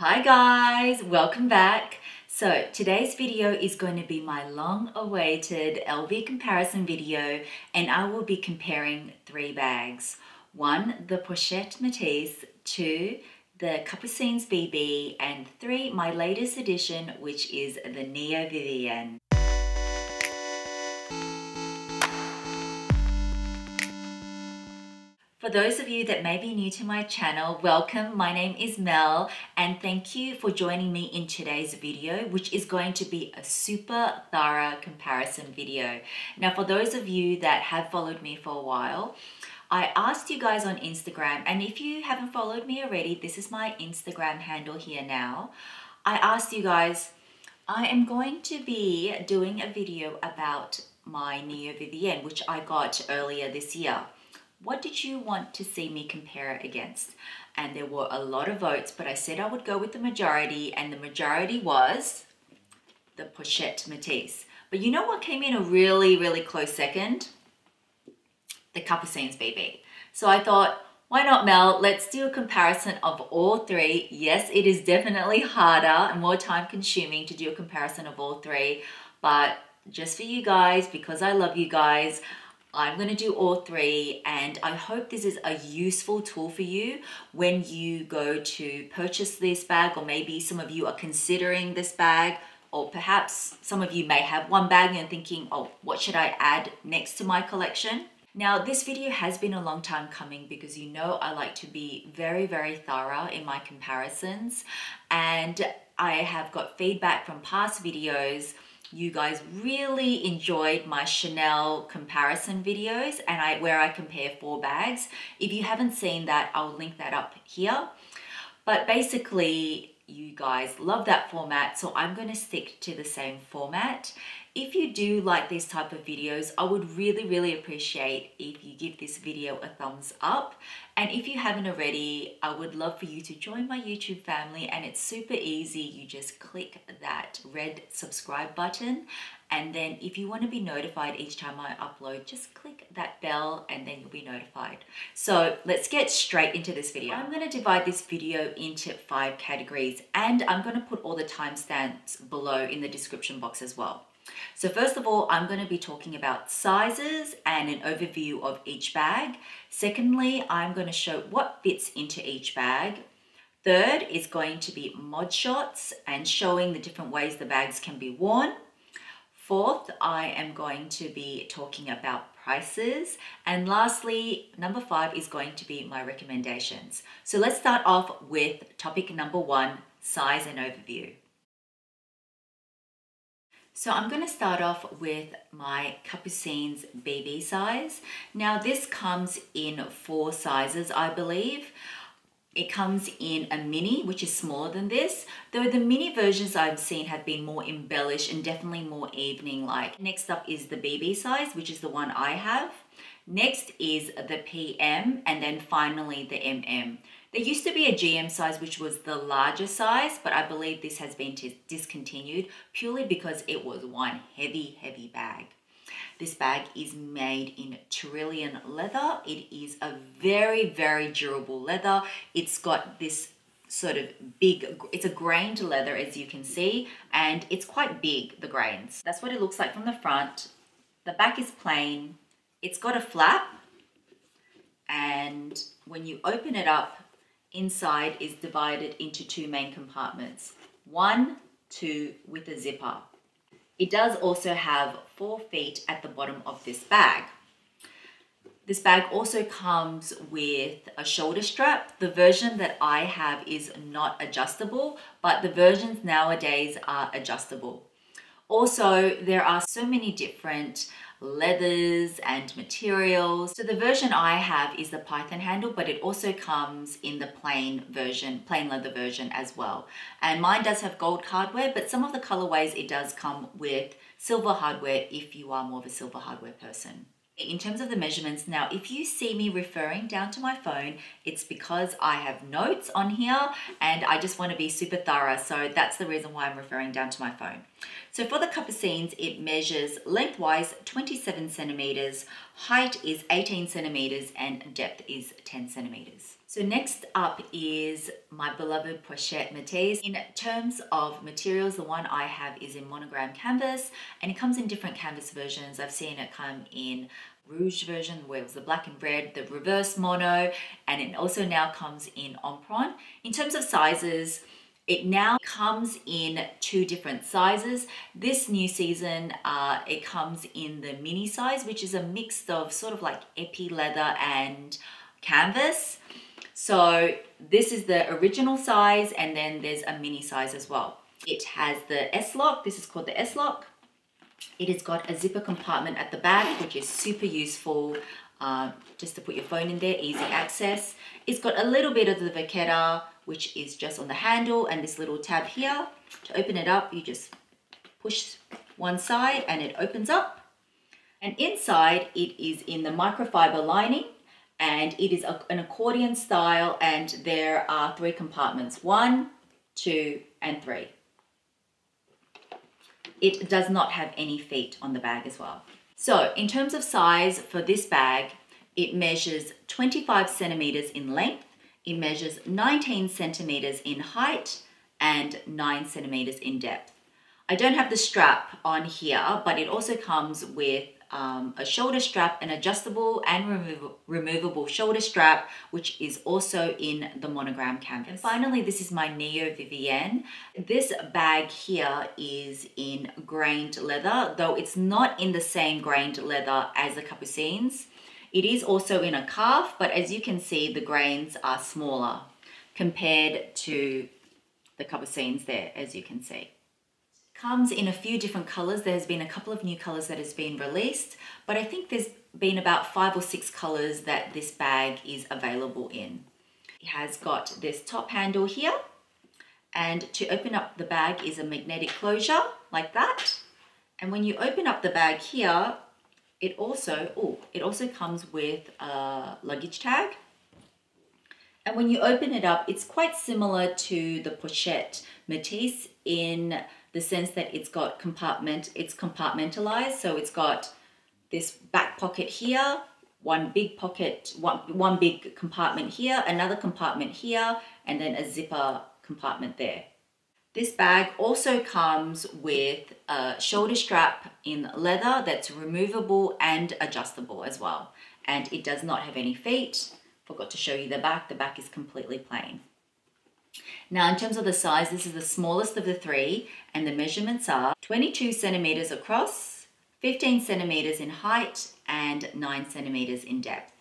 Hi guys, welcome back. So today's video is going to be my long awaited LV comparison video and I will be comparing three bags. One, the Pochette Métis, two, the Capucines BB, and three, my latest addition, which is the Neo Vivienne. For those of you that may be new to my channel, welcome. My name is Mel and thank you for joining me in today's video, which is going to be a super thorough comparison video. Now, for those of you that have followed me for a while, I asked you guys on Instagram, and if you haven't followed me already, this is my Instagram handle here now. I asked you guys, I am going to be doing a video about my Neo Vivienne, which I got earlier this year what did you want to see me compare against? And there were a lot of votes, but I said I would go with the majority, and the majority was the Pochette Métis. But you know what came in a really, really close second? The Capucines BB. So I thought, why not Mel? Let's do a comparison of all three. Yes, it is definitely harder and more time consuming to do a comparison of all three, but just for you guys, because I love you guys, I'm going to do all three and I hope this is a useful tool for you when you go to purchase this bag or maybe some of you are considering this bag or perhaps some of you may have one bag and thinking, oh, what should I add next to my collection? Now, this video has been a long time coming because you know I like to be very, very thorough in my comparisons and I have got feedback from past videos you guys really enjoyed my Chanel comparison videos and I where I compare four bags. If you haven't seen that, I'll link that up here. But basically, you guys love that format, so I'm going to stick to the same format. If you do like these type of videos, I would really, really appreciate if you give this video a thumbs up. And if you haven't already, I would love for you to join my YouTube family and it's super easy. You just click that red subscribe button and then if you want to be notified each time I upload, just click that bell and then you'll be notified. So let's get straight into this video. I'm going to divide this video into five categories and I'm going to put all the timestamps below in the description box as well. So first of all, I'm going to be talking about sizes and an overview of each bag. Secondly, I'm going to show what fits into each bag. Third is going to be mod shots and showing the different ways the bags can be worn. Fourth, I am going to be talking about prices. And lastly, number five is going to be my recommendations. So let's start off with topic number one, size and overview. So I'm going to start off with my Capucines BB size. Now this comes in four sizes, I believe. It comes in a mini, which is smaller than this, though the mini versions I've seen have been more embellished and definitely more evening-like. Next up is the BB size, which is the one I have. Next is the PM, and then finally the MM. There used to be a GM size, which was the larger size, but I believe this has been discontinued purely because it was one heavy, heavy bag. This bag is made in Tyrolean leather. It is a very, very durable leather. It's got this sort of big, it's a grained leather as you can see, and it's quite big, the grains. That's what it looks like from the front. The back is plain. It's got a flap, and when you open it up, inside is divided into two main compartments. One, two with a zipper. It does also have four feet at the bottom of this bag. This bag also comes with a shoulder strap. The version that I have is not adjustable, but the versions nowadays are adjustable. Also, there are so many different leathers and materials. So the version I have is the python handle, but it also comes in the plain version, plain leather version as well. And mine does have gold hardware, but some of the colorways it does come with silver hardware if you are more of a silver hardware person in terms of the measurements, now if you see me referring down to my phone, it's because I have notes on here and I just want to be super thorough. So that's the reason why I'm referring down to my phone. So for the Capucines, it measures lengthwise 27 centimeters, height is 18 centimeters, and depth is 10 centimeters. So next up is my beloved Pochette Métis. In terms of materials, the one I have is in monogram canvas and it comes in different canvas versions. I've seen it come in rouge version where it was the black and red, the reverse mono, and it also now comes in Empreinte. In terms of sizes, it now comes in two different sizes. This new season, uh, it comes in the mini size, which is a mix of sort of like epi leather and canvas. So this is the original size and then there's a mini size as well. It has the S-lock, this is called the S-lock. It has got a zipper compartment at the back, which is super useful uh, just to put your phone in there, easy access. It's got a little bit of the vachetta, which is just on the handle and this little tab here. To open it up, you just push one side and it opens up. And inside, it is in the microfiber lining and it is a, an accordion style and there are three compartments one two and three it does not have any feet on the bag as well. So in terms of size for this bag it measures 25 centimeters in length it measures 19 centimeters in height and 9 centimeters in depth. I don't have the strap on here but it also comes with um, a shoulder strap, an adjustable and remo removable shoulder strap, which is also in the monogram canvas. And finally, this is my Neo Vivienne. This bag here is in grained leather, though it's not in the same grained leather as the Capucines. It is also in a calf, but as you can see, the grains are smaller compared to the Capucines there, as you can see. Comes in a few different colors. There's been a couple of new colors that has been released, but I think there's been about five or six colors that this bag is available in. It has got this top handle here, and to open up the bag is a magnetic closure like that. And when you open up the bag here, it also, oh, it also comes with a luggage tag. And when you open it up, it's quite similar to the Pochette Métis in the sense that it's got compartment, it's compartmentalized. So it's got this back pocket here, one big pocket, one, one big compartment here, another compartment here, and then a zipper compartment there. This bag also comes with a shoulder strap in leather that's removable and adjustable as well. And it does not have any feet. Forgot to show you the back. The back is completely plain. Now in terms of the size, this is the smallest of the three and the measurements are 22 centimeters across, 15 centimeters in height and 9 centimeters in depth.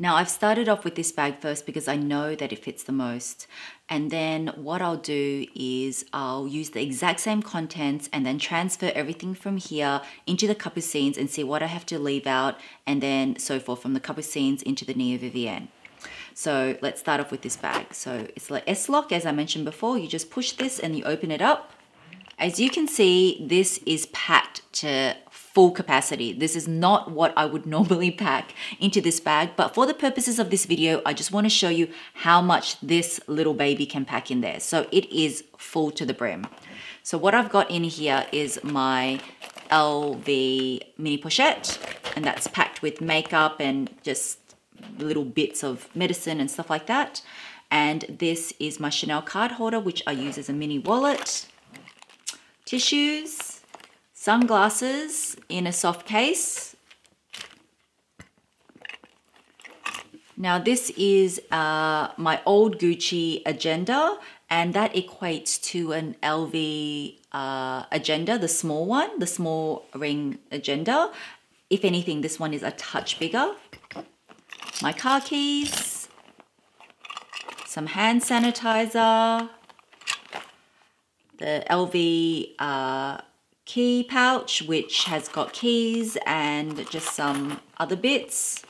Now I've started off with this bag first because I know that it fits the most. And then what I'll do is I'll use the exact same contents and then transfer everything from here into the Capucines and see what I have to leave out and then so forth from the Capucines into the Neo Vivienne. So let's start off with this bag. So it's like S-lock, as I mentioned before. You just push this and you open it up. As you can see, this is packed to full capacity. This is not what I would normally pack into this bag, but for the purposes of this video, I just want to show you how much this little baby can pack in there. So it is full to the brim. So what I've got in here is my LV mini pochette, and that's packed with makeup and just little bits of medicine and stuff like that. And this is my Chanel card holder, which I use as a mini wallet. Tissues, sunglasses in a soft case. Now this is uh, my old Gucci agenda and that equates to an LV uh, agenda, the small one, the small ring agenda. If anything, this one is a touch bigger my car keys, some hand sanitizer, the LV uh, key pouch, which has got keys and just some other bits,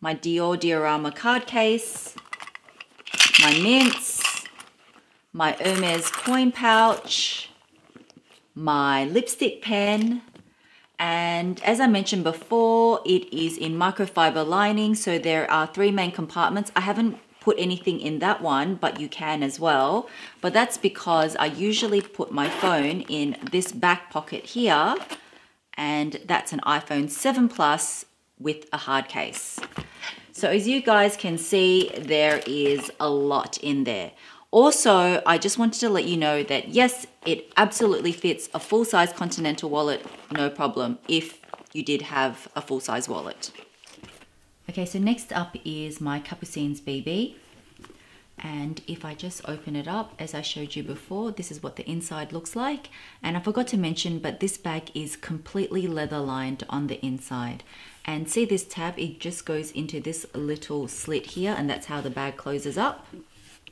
my Dior Diorama card case, my mints, my Hermes coin pouch, my lipstick pen, and as I mentioned before, it is in microfiber lining. So there are three main compartments. I haven't put anything in that one, but you can as well. But that's because I usually put my phone in this back pocket here. And that's an iPhone 7 Plus with a hard case. So as you guys can see, there is a lot in there. Also, I just wanted to let you know that yes, it absolutely fits a full-size Continental wallet, no problem, if you did have a full-size wallet. Okay, so next up is my Capucines BB. And if I just open it up, as I showed you before, this is what the inside looks like. And I forgot to mention, but this bag is completely leather lined on the inside. And see this tab, it just goes into this little slit here, and that's how the bag closes up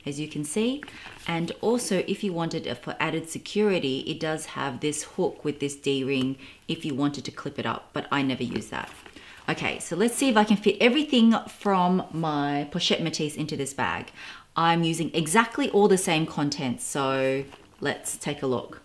as you can see. And also if you wanted it for added security, it does have this hook with this D-ring if you wanted to clip it up, but I never use that. Okay, so let's see if I can fit everything from my Pochette Métis into this bag. I'm using exactly all the same contents, so let's take a look.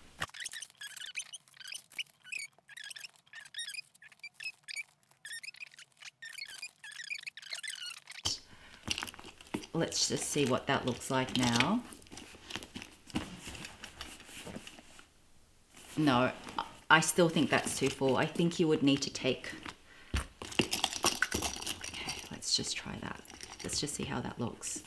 Let's just see what that looks like now. No, I still think that's too full. I think you would need to take... Okay, let's just try that. Let's just see how that looks.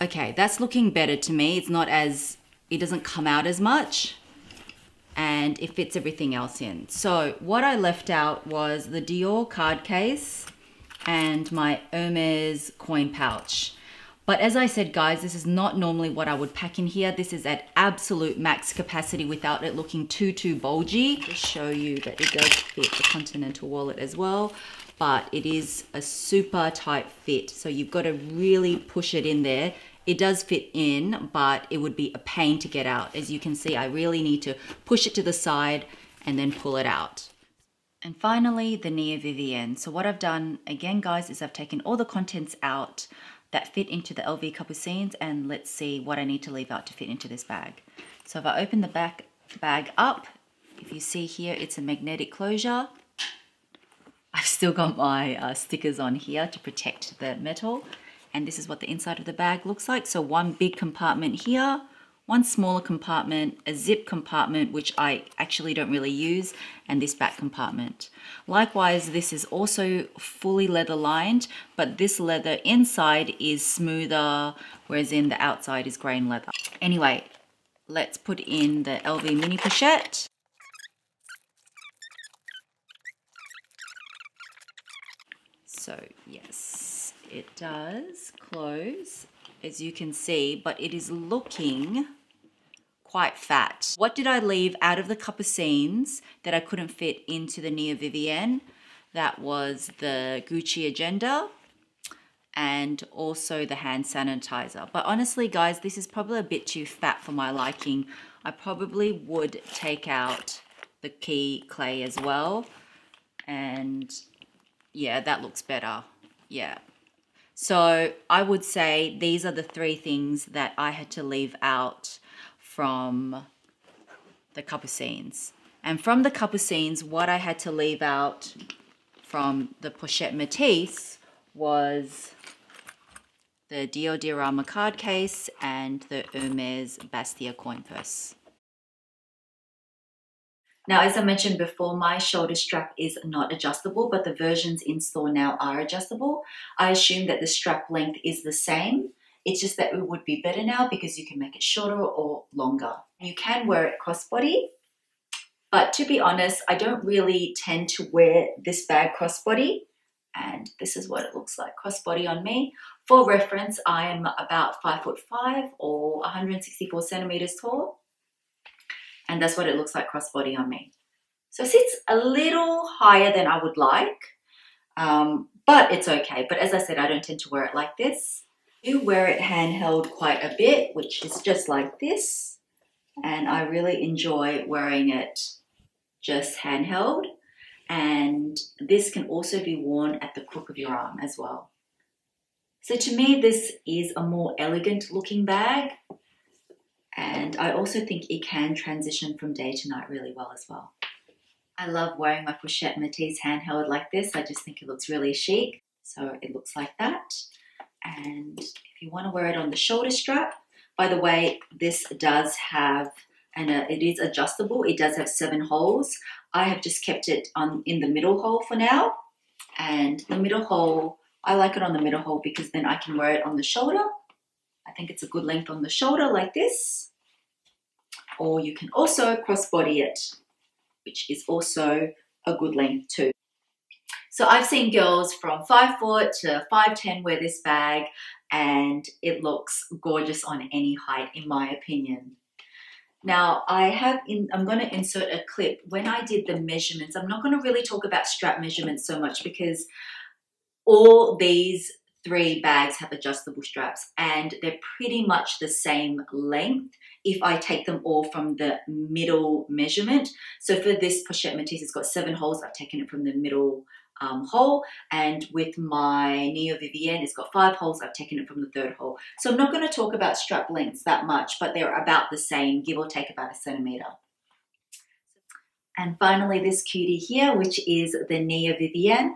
Okay, that's looking better to me. It's not as... It doesn't come out as much and it fits everything else in. So what I left out was the Dior card case and my Hermes coin pouch. But as I said, guys, this is not normally what I would pack in here. This is at absolute max capacity without it looking too, too bulgy. Just show you that it does fit the Continental wallet as well, but it is a super tight fit. So you've got to really push it in there it does fit in, but it would be a pain to get out. As you can see, I really need to push it to the side and then pull it out. And finally, the Neo Vivienne. So what I've done, again, guys, is I've taken all the contents out that fit into the LV Capucines and let's see what I need to leave out to fit into this bag. So if I open the back bag up, if you see here, it's a magnetic closure. I've still got my uh, stickers on here to protect the metal and this is what the inside of the bag looks like. So one big compartment here, one smaller compartment, a zip compartment, which I actually don't really use, and this back compartment. Likewise, this is also fully leather lined, but this leather inside is smoother, whereas in the outside is grain leather. Anyway, let's put in the LV mini pochette. So yes, it does close, as you can see, but it is looking quite fat. What did I leave out of the Capucines that I couldn't fit into the Neo Vivienne? That was the Gucci Agenda and also the hand sanitizer. But honestly, guys, this is probably a bit too fat for my liking. I probably would take out the key Cles as well. And yeah, that looks better. Yeah. So I would say these are the three things that I had to leave out from the Capucines. And from the Capucines, what I had to leave out from the Pochette Métis was the Dior Diorama card case and the Hermes Bastia coin purse. Now, as I mentioned before, my shoulder strap is not adjustable, but the versions in store now are adjustable. I assume that the strap length is the same. It's just that it would be better now because you can make it shorter or longer. You can wear it crossbody, but to be honest, I don't really tend to wear this bag crossbody. And this is what it looks like crossbody on me. For reference, I am about five foot five or 164 centimeters tall and that's what it looks like crossbody on me. So it sits a little higher than I would like, um, but it's okay. But as I said, I don't tend to wear it like this. I do wear it handheld quite a bit, which is just like this. And I really enjoy wearing it just handheld. And this can also be worn at the crook of your arm as well. So to me, this is a more elegant looking bag. And I also think it can transition from day to night really well as well. I love wearing my Pochette Métis handheld like this. I just think it looks really chic. So it looks like that. And if you want to wear it on the shoulder strap, by the way, this does have and uh, it is adjustable. It does have seven holes. I have just kept it on in the middle hole for now. And the middle hole, I like it on the middle hole because then I can wear it on the shoulder. I think it's a good length on the shoulder like this. Or you can also crossbody it, which is also a good length too. So I've seen girls from 5 foot to 5'10 wear this bag and it looks gorgeous on any height in my opinion. Now I have in, I'm going to insert a clip. When I did the measurements, I'm not going to really talk about strap measurements so much because all these three bags have adjustable straps and they're pretty much the same length if I take them all from the middle measurement. So for this pochette Métis, it's got seven holes. I've taken it from the middle um, hole and with my Neo Vivienne it's got five holes I've taken it from the third hole so I'm not going to talk about strap lengths that much but they're about the same give or take about a centimeter and finally this cutie here which is the Neo Vivienne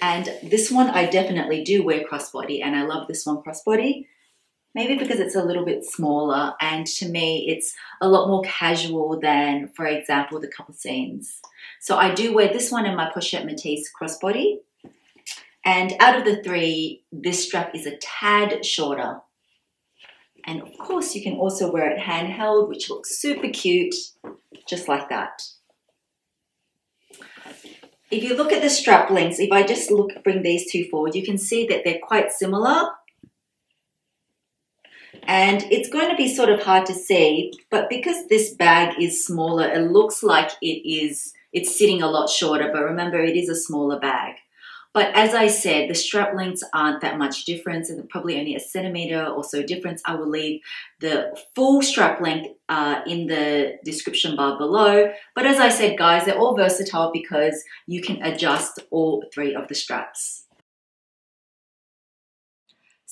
and this one I definitely do wear crossbody and I love this one crossbody maybe because it's a little bit smaller and to me it's a lot more casual than for example the Capucines so I do wear this one in my Pochette Métis crossbody. And out of the three, this strap is a tad shorter. And of course, you can also wear it handheld, which looks super cute, just like that. If you look at the strap lengths, if I just look, bring these two forward, you can see that they're quite similar. And it's going to be sort of hard to see, but because this bag is smaller, it looks like it is it's sitting a lot shorter, but remember it is a smaller bag. But as I said, the strap lengths aren't that much difference and probably only a centimeter or so difference. I will leave the full strap length uh, in the description bar below. But as I said, guys, they're all versatile because you can adjust all three of the straps.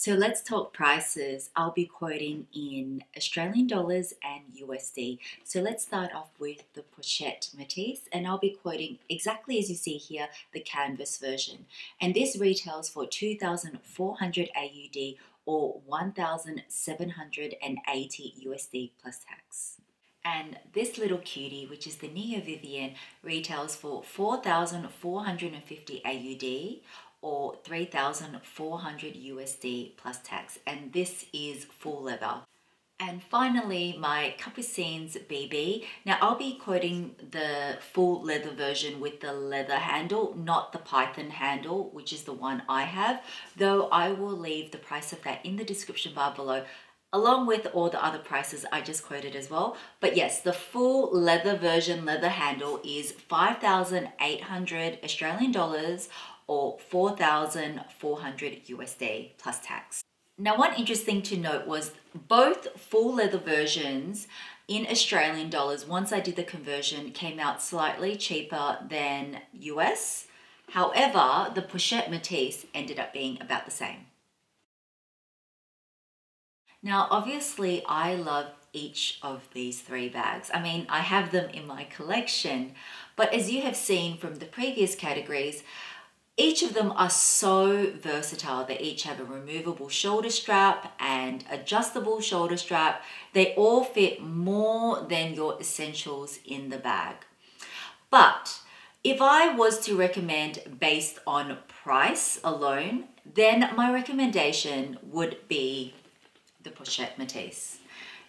So let's talk prices. I'll be quoting in Australian dollars and USD. So let's start off with the Pochette Métis and I'll be quoting exactly as you see here, the canvas version. And this retails for 2,400 AUD or 1,780 USD plus tax. And this little cutie, which is the Neo Vivienne, retails for 4,450 AUD or 3,400 USD plus tax. And this is full leather. And finally, my Capucines BB. Now, I'll be quoting the full leather version with the leather handle, not the python handle, which is the one I have, though I will leave the price of that in the description bar below along with all the other prices I just quoted as well. But yes, the full leather version leather handle is 5,800 Australian dollars or 4,400 USD plus tax. Now, one interesting to note was both full leather versions in Australian dollars, once I did the conversion, came out slightly cheaper than US. However, the Pochette Métis ended up being about the same. Now, obviously, I love each of these three bags. I mean, I have them in my collection, but as you have seen from the previous categories, each of them are so versatile. They each have a removable shoulder strap and adjustable shoulder strap. They all fit more than your essentials in the bag. But if I was to recommend based on price alone, then my recommendation would be the Pochette Métis.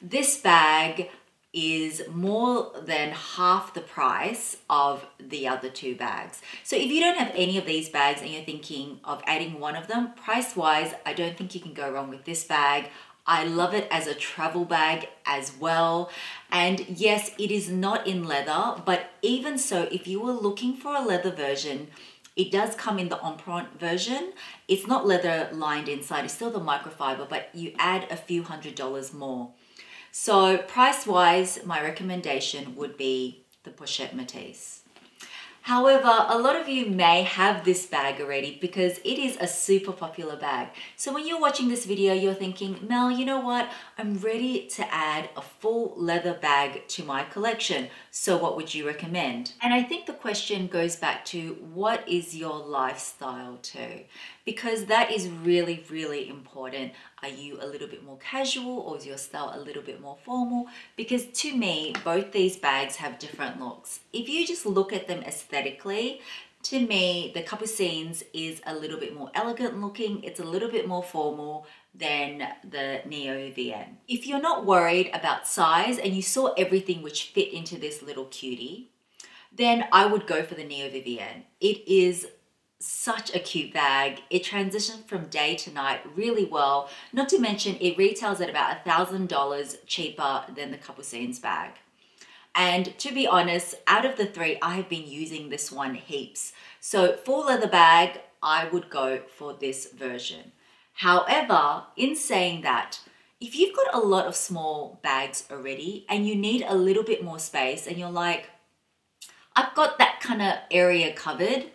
This bag is more than half the price of the other two bags. So if you don't have any of these bags and you're thinking of adding one of them, price wise, I don't think you can go wrong with this bag. I love it as a travel bag as well. And yes, it is not in leather, but even so, if you were looking for a leather version, it does come in the Empreinte version. It's not leather lined inside, it's still the microfiber, but you add a few hundred dollars more. So price wise, my recommendation would be the Pochette Métis. However, a lot of you may have this bag already because it is a super popular bag. So when you're watching this video, you're thinking, Mel, you know what? I'm ready to add a full leather bag to my collection. So what would you recommend? And I think the question goes back to what is your lifestyle too? Because that is really, really important. Are you a little bit more casual or is your style a little bit more formal? Because to me, both these bags have different looks. If you just look at them aesthetically, to me, the Capucines is a little bit more elegant looking. It's a little bit more formal than the Neo VN. If you're not worried about size and you saw everything which fit into this little cutie, then I would go for the Neo Vivienne. It is such a cute bag. It transitions from day to night really well. Not to mention it retails at about a $1,000 cheaper than the Capucines bag. And to be honest, out of the three, I have been using this one heaps. So for leather bag, I would go for this version. However, in saying that, if you've got a lot of small bags already and you need a little bit more space and you're like, I've got that kind of area covered,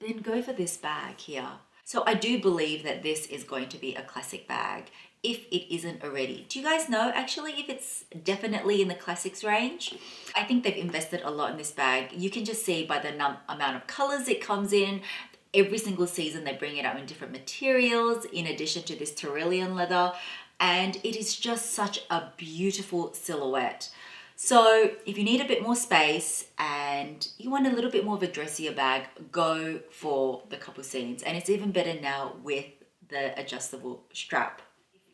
then go for this bag here. So I do believe that this is going to be a classic bag if it isn't already. Do you guys know actually if it's definitely in the classics range? I think they've invested a lot in this bag. You can just see by the amount of colors it comes in. Every single season they bring it out in different materials in addition to this Tyrolean leather and it is just such a beautiful silhouette. So if you need a bit more space and you want a little bit more of a dressier bag, go for the Capucines. And it's even better now with the adjustable strap.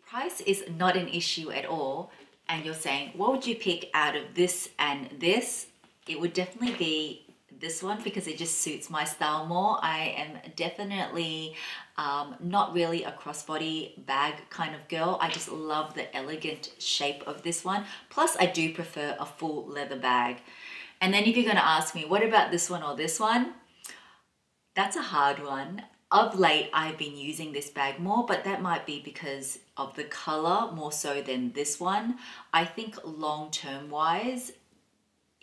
Price is not an issue at all. And you're saying, what would you pick out of this and this? It would definitely be this one because it just suits my style more. I am definitely um, not really a crossbody bag kind of girl. I just love the elegant shape of this one. Plus I do prefer a full leather bag. And then if you're gonna ask me, what about this one or this one? That's a hard one. Of late, I've been using this bag more, but that might be because of the color more so than this one. I think long-term wise,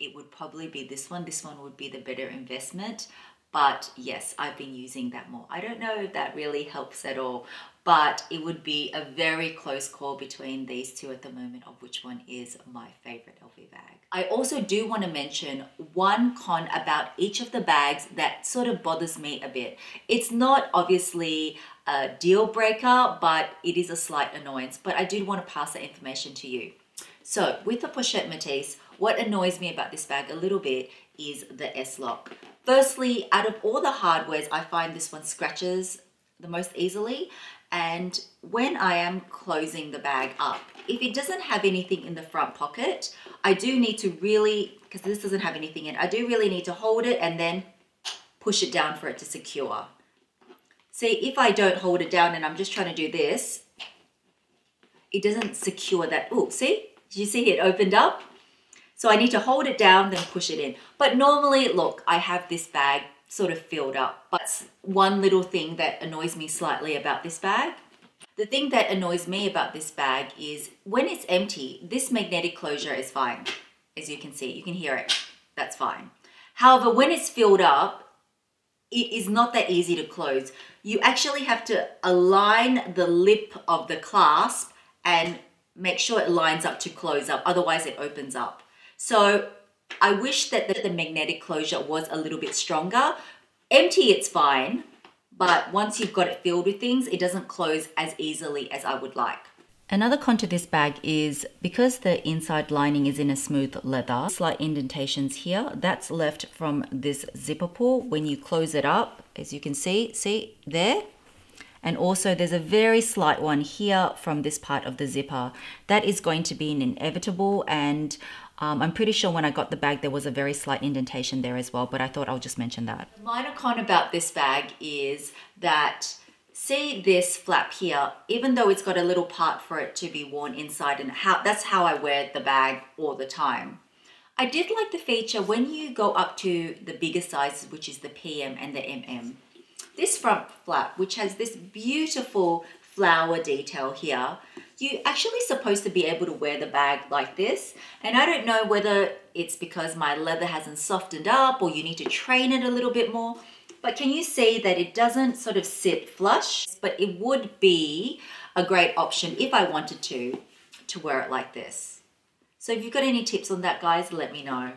it would probably be this one. This one would be the better investment. But yes, I've been using that more. I don't know if that really helps at all, but it would be a very close call between these two at the moment of which one is my favorite LV bag. I also do want to mention one con about each of the bags that sort of bothers me a bit. It's not obviously a deal breaker, but it is a slight annoyance, but I did want to pass that information to you. So with the Pochette Métis, what annoys me about this bag a little bit is the S-Lock. Firstly, out of all the hardwares, I find this one scratches the most easily. And when I am closing the bag up, if it doesn't have anything in the front pocket, I do need to really, because this doesn't have anything in, I do really need to hold it and then push it down for it to secure. See, if I don't hold it down and I'm just trying to do this, it doesn't secure that. Oh, see? Did you see it opened up? So I need to hold it down, then push it in. But normally, look, I have this bag sort of filled up. But one little thing that annoys me slightly about this bag. The thing that annoys me about this bag is when it's empty, this magnetic closure is fine. As you can see, you can hear it. That's fine. However, when it's filled up, it is not that easy to close. You actually have to align the lip of the clasp and make sure it lines up to close up. Otherwise, it opens up. So I wish that the, magnetic closure was a little bit stronger. Empty, it's fine, but once you've got it filled with things, it doesn't close as easily as I would like. Another con to this bag is because the inside lining is in a smooth leather, slight indentations here, that's left from this zipper pull when you close it up, as you can see, see there? And also there's a very slight one here from this part of the zipper. That is going to be an inevitable and um, I'm pretty sure when I got the bag, there was a very slight indentation there as well, but I thought I'll just mention that. Minor con about this bag is that see this flap here, even though it's got a little part for it to be worn inside and how that's how I wear the bag all the time. I did like the feature when you go up to the bigger sizes, which is the PM and the MM. This front flap, which has this beautiful flower detail here, you're actually supposed to be able to wear the bag like this. And I don't know whether it's because my leather hasn't softened up or you need to train it a little bit more. But can you see that it doesn't sort of sit flush, but it would be a great option if I wanted to, to wear it like this. So if you've got any tips on that, guys, let me know.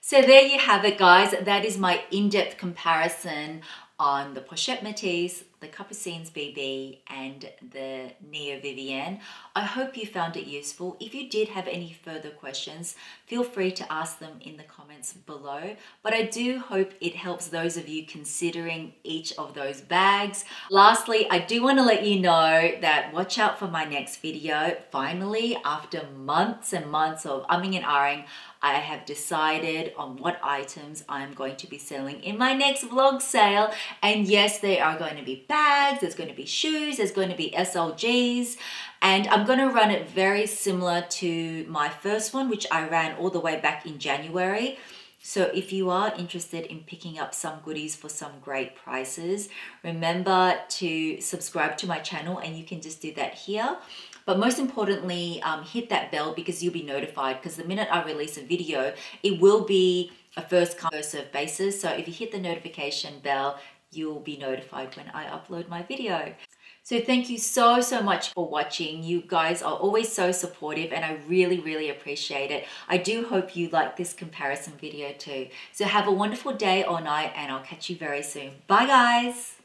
So there you have it, guys. That is my in-depth comparison on the Pochette Métis, the Capucines BB, and the Neo Vivienne. I hope you found it useful. If you did have any further questions, feel free to ask them in the comments below. But I do hope it helps those of you considering each of those bags. Lastly, I do want to let you know that watch out for my next video. Finally, after months and months of umming and ahhing, I have decided on what items I'm going to be selling in my next vlog sale. And yes, there are going to be bags, there's going to be shoes, there's going to be SLGs. And I'm going to run it very similar to my first one, which I ran all the way back in January. So if you are interested in picking up some goodies for some great prices, remember to subscribe to my channel and you can just do that here. But most importantly, um, hit that bell because you'll be notified because the minute I release a video, it will be a first come first serve basis. So if you hit the notification bell, you'll be notified when I upload my video. So thank you so, so much for watching. You guys are always so supportive and I really, really appreciate it. I do hope you like this comparison video too. So have a wonderful day or night and I'll catch you very soon. Bye guys.